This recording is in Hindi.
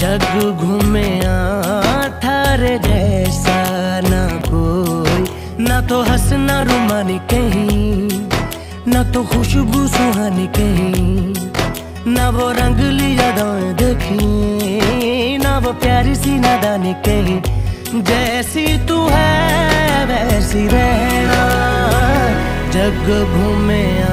जग घूमे थारे जैसा ना कोई। ना तो हंसना रुमानी कहीं, ना तो खुशबू सुहानी कहीं। ना वो रंगली यादें देखी, ना वो प्यारी सी नादानी कहीं। जैसी तू है, वैसी रहना। जग घूमे आ